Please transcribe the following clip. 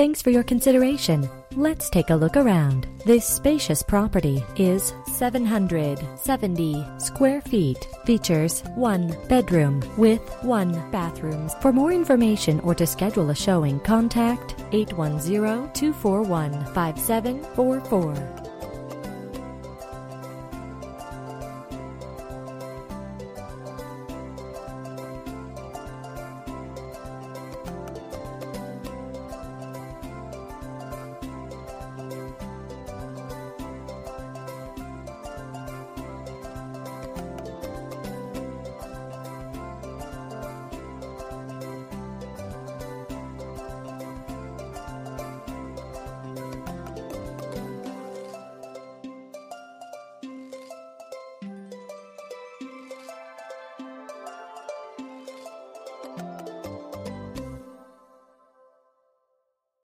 Thanks for your consideration. Let's take a look around. This spacious property is 770 square feet. Features one bedroom with one bathrooms. For more information or to schedule a showing, contact 810 241 5744.